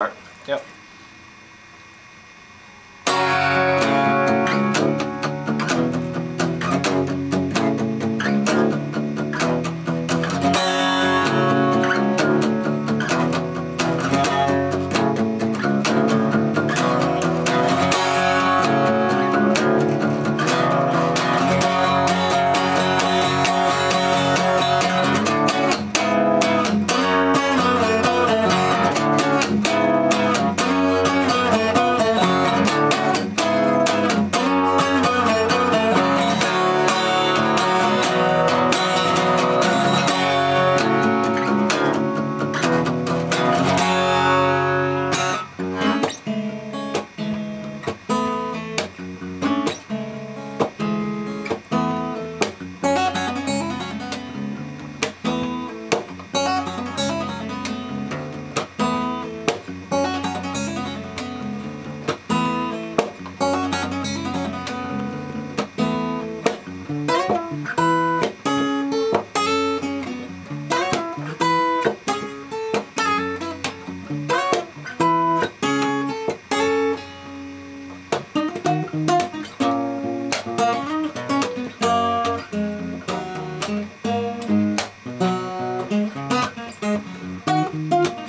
Yep. Música